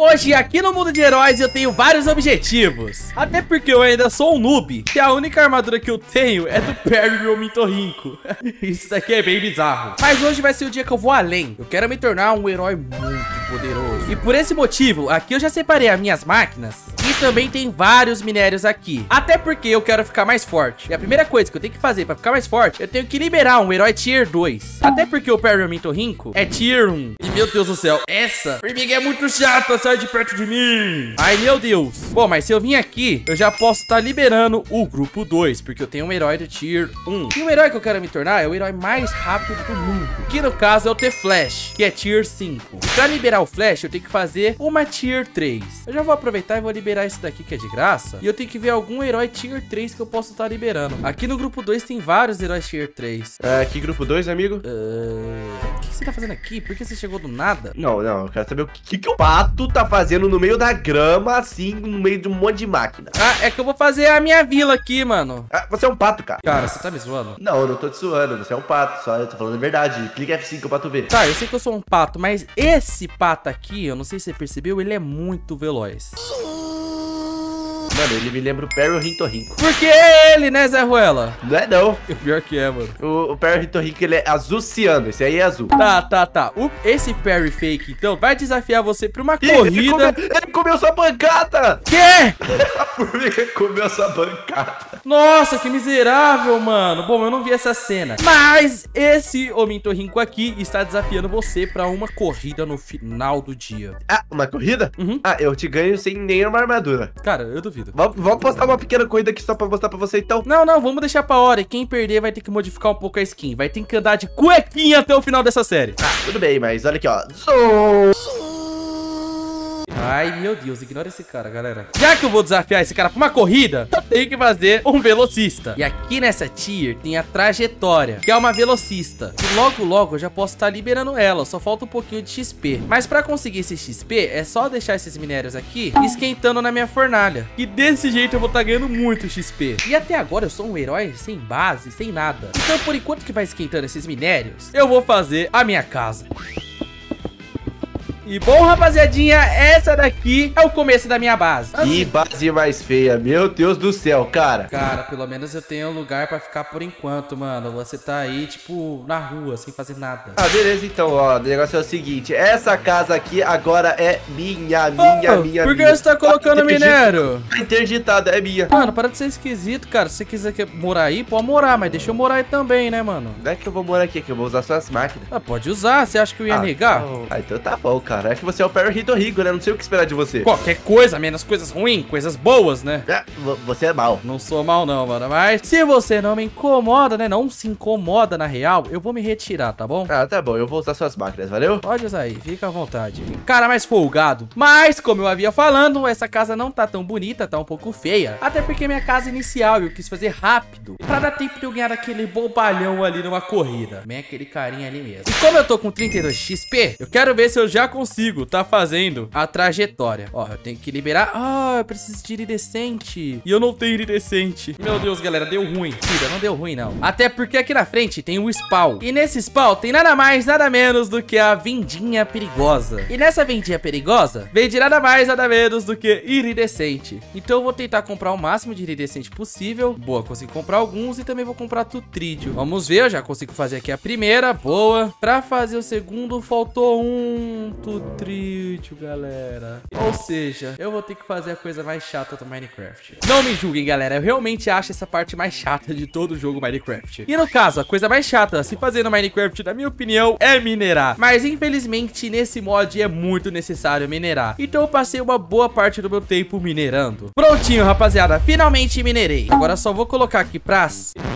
Hoje, aqui no mundo de heróis, eu tenho vários objetivos. Até porque eu ainda sou um noob. E a única armadura que eu tenho é do Perry meu Mintorrinco. Isso daqui é bem bizarro. Mas hoje vai ser o dia que eu vou além. Eu quero me tornar um herói muito poderoso. E por esse motivo, aqui eu já separei as minhas máquinas também tem vários minérios aqui. Até porque eu quero ficar mais forte. E a primeira coisa que eu tenho que fazer pra ficar mais forte, eu tenho que liberar um herói tier 2. Até porque o Pergaminto Rinco é tier 1. E meu Deus do céu, essa formiga é muito chata, sai de perto de mim. Ai, meu Deus. Bom, mas se eu vim aqui, eu já posso estar tá liberando o grupo 2, porque eu tenho um herói do tier 1. E o herói que eu quero me tornar é o herói mais rápido do mundo. Que no caso é o T-Flash, que é tier 5. E pra liberar o Flash, eu tenho que fazer uma tier 3. Eu já vou aproveitar e vou liberar esse daqui que é de graça. E eu tenho que ver algum herói tier 3 que eu posso estar liberando. Aqui no grupo 2 tem vários heróis tier 3. É, que grupo 2, amigo? Uh... Tá fazendo aqui? Por que você chegou do nada? Não, não, eu quero saber o que, que o pato tá fazendo no meio da grama, assim, no meio de um monte de máquina. Ah, é que eu vou fazer a minha vila aqui, mano. Ah, você é um pato, cara. Cara, você tá me zoando? Não, eu não tô te zoando, você é um pato, só eu tô falando a verdade. Clica F5 pra tu ver. Tá, eu sei que eu sou um pato, mas esse pato aqui, eu não sei se você percebeu, ele é muito veloz. Mano, ele me lembra o Perry Rintorrinco. Por que ele, né, Zé Ruela? Não é não. O pior que é, mano. O, o Perry Rintorrinco, ele é azul ciano. Esse aí é azul. Tá, tá, tá. O, esse Perry fake, então, vai desafiar você pra uma Ih, corrida. Ele comeu, ele comeu sua bancada. Quê? A formiga comeu sua bancada. Nossa, que miserável, mano. Bom, eu não vi essa cena. Mas esse Omintorrinco aqui está desafiando você pra uma corrida no final do dia. Ah, uma corrida? Uhum. Ah, eu te ganho sem nenhuma armadura. Cara, eu duvido. Vamos, vamos postar uma pequena corrida aqui só pra mostrar pra você, então? Não, não, vamos deixar pra hora. E quem perder vai ter que modificar um pouco a skin. Vai ter que andar de cuequinha até o final dessa série. Ah, tudo bem, mas olha aqui, ó. Sou... Ai, meu Deus, ignora esse cara, galera. Já que eu vou desafiar esse cara pra uma corrida, eu tenho que fazer um velocista. E aqui nessa tier tem a trajetória, que é uma velocista. E logo, logo eu já posso estar liberando ela, só falta um pouquinho de XP. Mas pra conseguir esse XP, é só deixar esses minérios aqui esquentando na minha fornalha. E desse jeito eu vou estar ganhando muito XP. E até agora eu sou um herói sem base, sem nada. Então por enquanto que vai esquentando esses minérios, eu vou fazer a minha casa. E bom, rapaziadinha, essa daqui é o começo da minha base. Que base mais feia, meu Deus do céu, cara. Cara, pelo menos eu tenho um lugar pra ficar por enquanto, mano. Você tá aí, tipo, na rua, sem fazer nada. Ah, beleza, então, ó. O negócio é o seguinte, essa casa aqui agora é minha, minha, oh, minha, Por que minha. você tá colocando minério? Tá interditada, é minha. Mano, para de ser esquisito, cara. Se você quiser morar aí, pode morar, mas deixa eu morar aí também, né, mano? Não é que eu vou morar aqui, é que eu vou usar suas máquinas. Ah, pode usar. Você acha que eu ia ah, negar? Então... Ah, então tá bom, cara cara. É que você é o Perry Rico, né? Não sei o que esperar de você. Qualquer coisa, menos coisas ruins, coisas boas, né? É, você é mal. Não sou mal não, mano. Mas se você não me incomoda, né? Não se incomoda na real, eu vou me retirar, tá bom? Ah, tá bom. Eu vou usar suas máquinas, valeu? Pode usar aí, fica à vontade. Cara mais folgado. Mas, como eu havia falando, essa casa não tá tão bonita, tá um pouco feia. Até porque minha casa inicial eu quis fazer rápido. Pra dar tempo de eu ganhar aquele bobalhão ali numa corrida. Bem aquele carinha ali mesmo. E como eu tô com 32 XP, eu quero ver se eu já consigo tá fazendo a trajetória. Ó, eu tenho que liberar... Ah, eu preciso de iridescente. E eu não tenho iridescente. Meu Deus, galera, deu ruim. Tira, não deu ruim, não. Até porque aqui na frente tem o spawn. E nesse spawn tem nada mais, nada menos do que a vendinha perigosa. E nessa vendinha perigosa, vende nada mais, nada menos do que iridescente. Então eu vou tentar comprar o máximo de iridescente possível. Boa, consegui comprar alguns e também vou comprar tutrídeo. Vamos ver, eu já consigo fazer aqui a primeira. Boa. Pra fazer o segundo, faltou um tutrídeo vídeo, galera. Ou seja, eu vou ter que fazer a coisa mais chata do Minecraft. Não me julguem, galera. Eu realmente acho essa parte mais chata de todo o jogo Minecraft. E no caso, a coisa mais chata se fazer no Minecraft, na minha opinião, é minerar. Mas infelizmente, nesse mod é muito necessário minerar. Então eu passei uma boa parte do meu tempo minerando. Prontinho, rapaziada. Finalmente minerei. Agora só vou colocar aqui pra...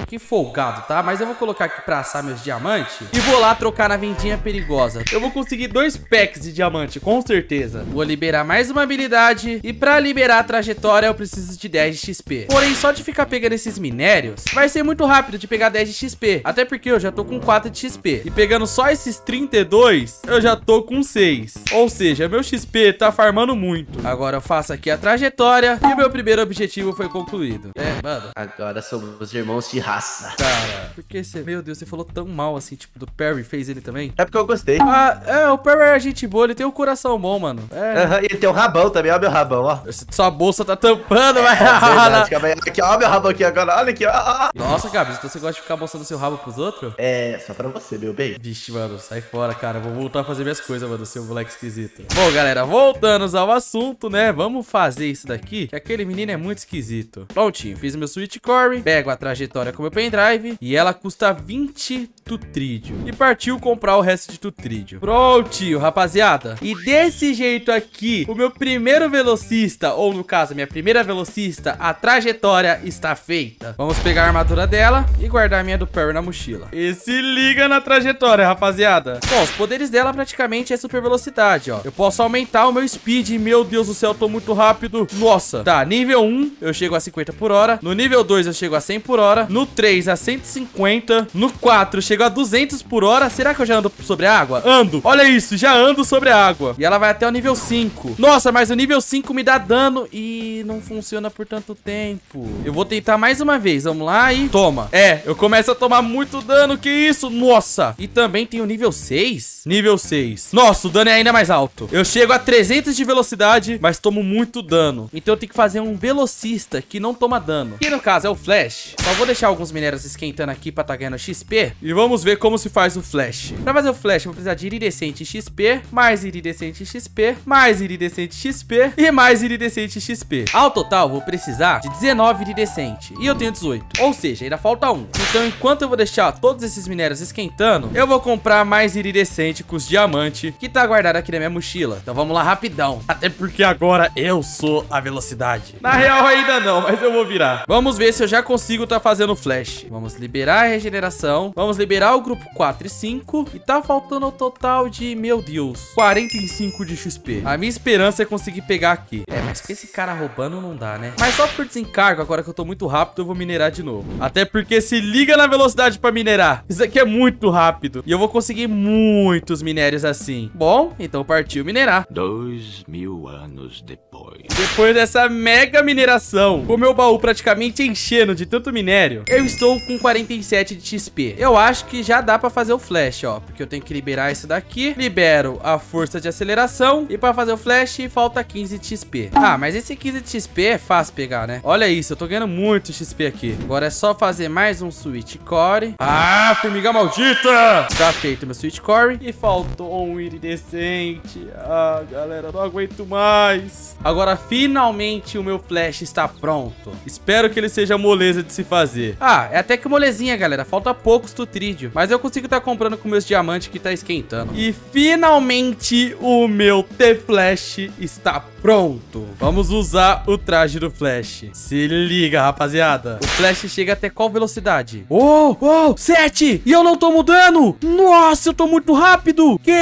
Que folgado, tá? Mas eu vou colocar aqui pra assar meus diamantes. E vou lá trocar na vendinha perigosa. Eu vou conseguir dois packs de diamante, com certeza certeza. Vou liberar mais uma habilidade e pra liberar a trajetória eu preciso de 10 de XP. Porém, só de ficar pegando esses minérios, vai ser muito rápido de pegar 10 de XP. Até porque eu já tô com 4 de XP. E pegando só esses 32, eu já tô com 6. Ou seja, meu XP tá farmando muito. Agora eu faço aqui a trajetória e o meu primeiro objetivo foi concluído. É, Mano, Agora somos irmãos de raça. cara, por que você... Meu Deus, você falou tão mal assim, tipo, do Perry fez ele também? É porque eu gostei. Ah, é, o Perry é gente boa, ele tem um coração bom, mano. É, e ele tem um rabão também, ó meu rabão, ó. sua bolsa tá tampando, mas... É verdade, calma aí. Aqui, ó meu rabão aqui agora, olha aqui, ó. Nossa, Gabs, então você gosta de ficar mostrando seu rabo pros outros? É, só pra você, meu bem. Vixe, mano, sai fora, cara. Vou voltar a fazer minhas coisas, mano, seu moleque esquisito. Bom, galera, voltando ao assunto, né? Vamos fazer isso daqui, que aquele menino é muito esquisito. Prontinho, fiz meu Switch Core, pego a trajetória com meu pendrive e ela custa 20 tutrídio. E partiu comprar o resto de tutrídio. Prontinho, rapaziada. E desse jeito aqui, o meu primeiro velocista, ou no caso, minha primeira velocista, a trajetória está feita. Vamos pegar a armadura dela e guardar a minha do Perry na mochila. E se liga na trajetória, rapaziada. Bom, os poderes dela praticamente é super velocidade, ó. Eu posso aumentar o meu speed. Meu Deus do céu, eu tô muito rápido. Nossa. Tá, nível 1, eu chego a 50 por hora. No nível 2, eu chego a 100 por hora. No 3, a 150. No 4, eu chego a 200 por hora. Será que eu já ando sobre a água? Ando. Olha isso, já ando sobre a água. E ela vai até o nível 5. Nossa, mas o nível 5 me dá dano e não funciona por tanto tempo. Eu vou tentar mais uma vez. Vamos lá e toma. É, eu começo a tomar muito dano. Que isso? Nossa. E também tem o nível 6. Nível 6. Nossa, o dano é ainda mais alto. Eu chego a 300 de velocidade, mas tomo muito dano. Então eu tenho que fazer um velocista que não toma dano. Que no caso é o Flash. Só vou deixar alguns minérios esquentando aqui pra tá ganhando XP. E vamos ver como se faz o Flash. Pra fazer o Flash, eu vou precisar de iridescente XP, mais iridescente XP, mais iridescente XP e mais iridescente XP. Ao total, vou precisar de 19 iridescente. E eu tenho 18. Ou seja, ainda falta um. Então, enquanto eu vou deixar todos esses minérios esquentando, eu vou comprar mais iridescente com os diamantes que tá guardado aqui na minha mochila. Então vamos lá rapidão. Até porque agora eu sou a velocidade. Na real ainda não, mas eu vou virar. Vamos ver se eu já consigo tá fazendo flash. Vamos liberar a regeneração. Vamos liberar o grupo 4 e 5. E tá faltando o total de, meu Deus, 45 de XP. A minha esperança é conseguir pegar aqui. É, mas com esse cara roubando não dá, né? Mas só por desencargo, agora que eu tô muito rápido, eu vou minerar de novo. Até porque se liga na velocidade pra minerar. Isso aqui é muito rápido. E eu vou conseguir muitos minérios assim. Bom, então partiu minerar. Dois mil anos depois. Depois dessa mega mineração, com meu baú praticamente enchendo de tanto minério, eu estou com 47 de XP. Eu acho que já dá pra fazer o flash, ó, porque eu tenho que liberar isso daqui. Libero a força de aceleração e pra fazer o flash falta 15 de XP. Ah, mas esse 15 de XP é fácil pegar, né? Olha isso, eu tô ganhando muito XP aqui. Agora é só fazer mais um Switch Core. Ah, formiga maldita! Está feito meu Switch Core e faltou um iridescente. Ah, galera, não aguento mais. Agora, finalmente, o meu flash está pronto. Espero que ele seja moleza de se fazer. Ah, é até que molezinha, galera. Falta poucos tutrídio. Mas eu consigo estar comprando com meus diamantes que tá esquentando. E finalmente o meu T-Flash está pronto. Vamos usar o traje do Flash. Se liga, rapaziada. O Flash chega até qual velocidade? Oh, oh, 7! E eu não tô mudando! Nossa, eu tô muito rápido! Que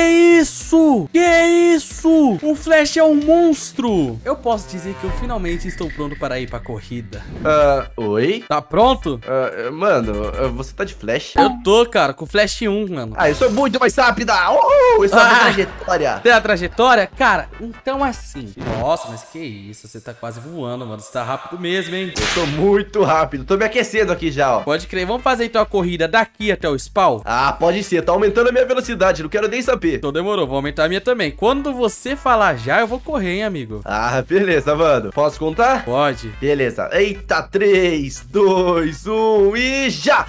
isso? Que isso? O Flash é um monstro! Eu posso dizer que eu finalmente estou pronto para ir pra corrida. Ah, oi? Tá pronto? Ah, mano, ah, você tá de flash? Eu tô, cara, com Flash 1, mano. Ah, eu sou muito mais rápida! Uhul! Eu sou Ah. a trajetória! Tem a trajetória? Cara, então assim. Nossa, mas que isso? Você tá quase voando, mano. Você tá rápido mesmo, hein? Eu tô muito rápido, tô me aquecendo aqui já, ó. Pode crer. Vamos fazer então a corrida daqui até o spawn? Ah, pode ser, tá aumentando a minha velocidade, não quero nem saber. Então demorou, vou aumentar a minha também. Quando você falar já, eu vou correr, hein, amigo? Ah, beleza, mano. Posso contar? Pode. Beleza. Eita, 3, 2, 1 e já!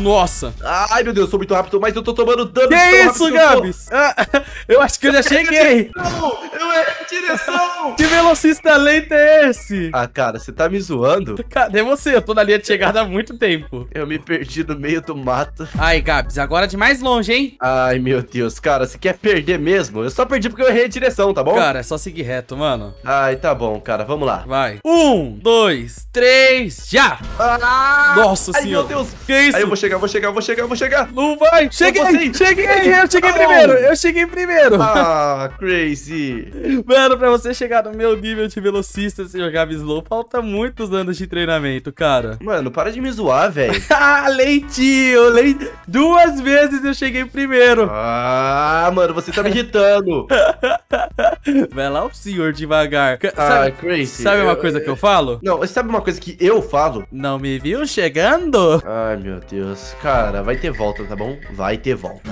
Nossa. Ai, meu Deus, sou muito rápido, mas eu tô tomando dano. Que isso, que eu. Gabs? Ah, eu acho que eu já cheguei. Não, eu errei direção! Que velocista lento é esse? ah, cara, você tá me zoando? Cadê você? Eu tô na linha de chegada há muito tempo. Eu me perdi no meio do mato. Aí, Gabs, agora de mais longe, hein? Ai, meu Deus, cara, você quer perder mesmo? Eu só perdi porque eu errei a direção, tá bom? Cara, é só seguir reto, mano. Ai, tá bom, cara, vamos lá. Vai. Um, dois, três, já! Ah! Nossa Ai, senhora. meu Deus! Que isso? Aí eu vou chegar, vou chegar, vou chegar, vou chegar! Não vai! Cheguei! Cheguei! Eu cheguei primeiro! Eu cheguei primeiro! Ah, crazy! Mano, pra você chegar no meu nível de velocista sem jogar slow, falta muitos anos de treinamento, cara. Mano, para de me zoar, velho. Ah, lentinho! Lent... Duas vezes eu cheguei primeiro. Ah, mano, você tá me irritando. Vai lá o senhor devagar. Sabe, Crazy. sabe uma eu- coisa que eu falo? Não, sabe uma coisa que eu falo? Não me viu chegando? Ai, meu Deus. Cara, vai ter volta, tá bom? Vai ter volta.